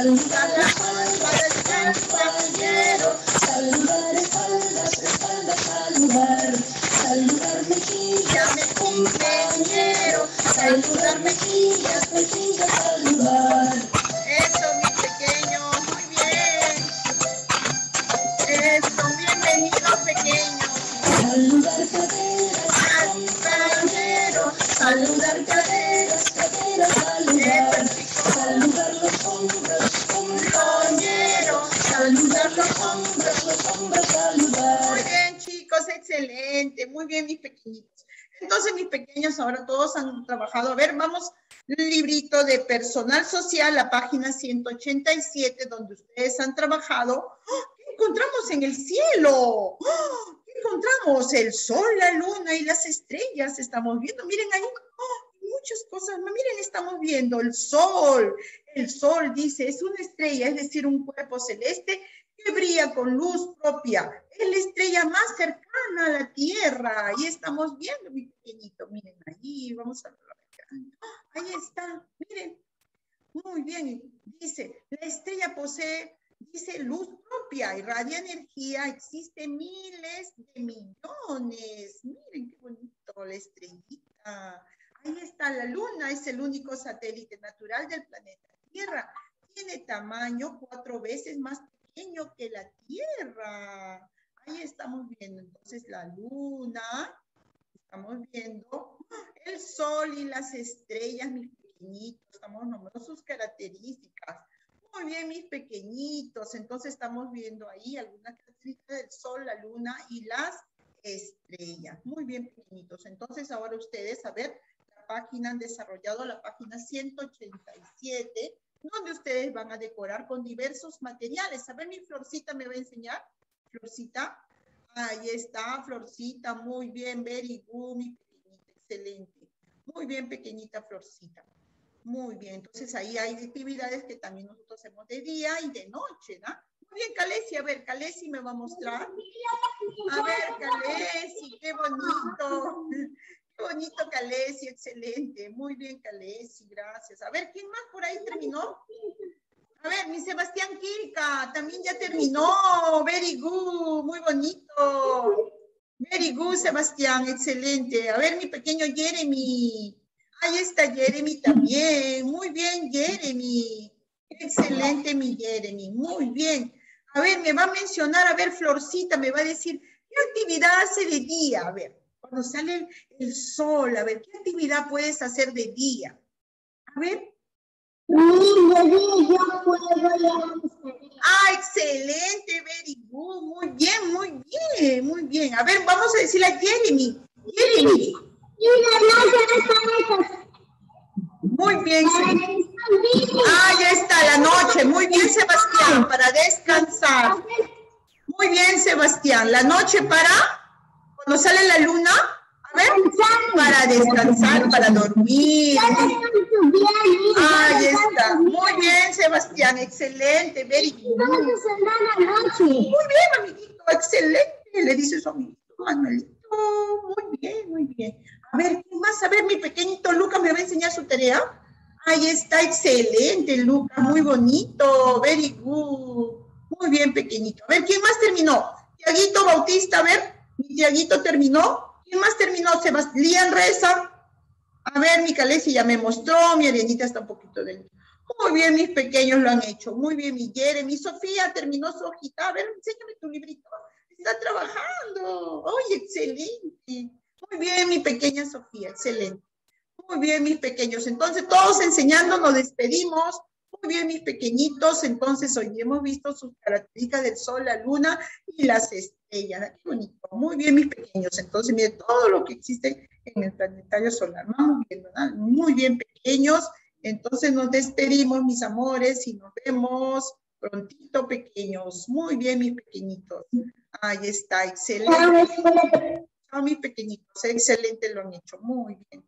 Saludar la palma del compañero. Saludar espalda, espalda, saludar. Saludar mejillas, mi compañero. Saludar mejillas, mejillas, saludar. Excelente. Muy bien, mis pequeñitos. Entonces, mis pequeños, ahora todos han trabajado. A ver, vamos, librito de personal social, la página 187, donde ustedes han trabajado. ¡Ah! ¿Qué encontramos en el cielo? ¡Ah! ¿Qué encontramos? El sol, la luna y las estrellas. Estamos viendo, miren ahí. ¡ah! Muchas cosas, miren, estamos viendo el sol. El sol, dice, es una estrella, es decir, un cuerpo celeste que brilla con luz propia. Es la estrella más cercana a la Tierra. Ahí estamos viendo, mi pequeñito. Miren ahí, vamos a. ¡Ah! Ahí está, miren. Muy bien. Dice, la estrella posee, dice, luz propia, irradia energía. Existen miles de millones. Miren qué bonito la estrellita. Ahí está la luna, es el único satélite natural del planeta Tierra. Tiene tamaño cuatro veces más pequeño que la Tierra. Ahí estamos viendo entonces la luna, estamos viendo el sol y las estrellas, mis pequeñitos, estamos nombrando sus características. Muy bien, mis pequeñitos, entonces estamos viendo ahí algunas características del sol, la luna y las estrellas. Muy bien, pequeñitos. Entonces ahora ustedes, a ver, la página han desarrollado la página 187 donde ustedes van a decorar con diversos materiales. A ver, mi Florcita me va a enseñar. Florcita, ahí está, Florcita, muy bien, very good, mi pequeñita, excelente. Muy bien, pequeñita Florcita. Muy bien, entonces ahí hay actividades que también nosotros hacemos de día y de noche, ¿no? Muy bien, Calesi, a ver, Calesi me va a mostrar. A ver, Calesi, qué bonito. Bonito, Calesi, excelente. Muy bien, Calesi, gracias. A ver, ¿quién más por ahí terminó? A ver, mi Sebastián Quilca, también ya terminó. Very good, muy bonito. Very good, Sebastián, excelente. A ver, mi pequeño Jeremy. Ahí está Jeremy también. Muy bien, Jeremy. Excelente, mi Jeremy. Muy bien. A ver, me va a mencionar, a ver, Florcita, me va a decir, ¿qué actividad hace de día? A ver cuando sale el sol, a ver, ¿qué actividad puedes hacer de día? A ver. Ah, excelente, very muy bien, muy bien, muy bien. A ver, vamos a decirle a Jeremy. Jeremy. Muy bien. Ah, ya está, la noche. Muy bien, Sebastián, para descansar. Muy bien, Sebastián. La noche para cuando sale la luna, a ver, para descansar, para dormir. Ahí está. Muy bien, Sebastián, excelente. Very good. Muy bien, amiguito, excelente. Le dice su amiguito Manuelito. Muy bien, muy bien. A ver, ¿qué más? A ver, mi pequeñito Lucas me va a enseñar su tarea. Ahí está, excelente, Lucas, muy bonito, very good. Muy bien, pequeñito. A ver, ¿quién más terminó? Tiaguito Bautista, a ver, mi Tiaguito terminó. ¿Quién más terminó? Sebastián Reza. A ver, mi Calesi ya me mostró, mi Arianita está un poquito dentro. Muy bien, mis pequeños lo han hecho. Muy bien, mi Jeremy. Sofía terminó su hojita. A ver, enséñame tu librito. Está trabajando. ¡Ay, excelente! Muy bien, mi pequeña Sofía, excelente. Muy bien, mis pequeños. Entonces, todos enseñando, nos despedimos. Muy bien, mis pequeñitos. Entonces, hoy hemos visto sus características del sol, la luna y las estrellas. Qué bonito. Muy bien, mis pequeños. Entonces, miren todo lo que existe en el planetario solar. Vamos viendo, ¿no? Muy bien, pequeños. Entonces, nos despedimos, mis amores, y nos vemos prontito, pequeños. Muy bien, mis pequeñitos. Ahí está, excelente. Chao, mis pequeñitos. Excelente lo han hecho. Muy bien.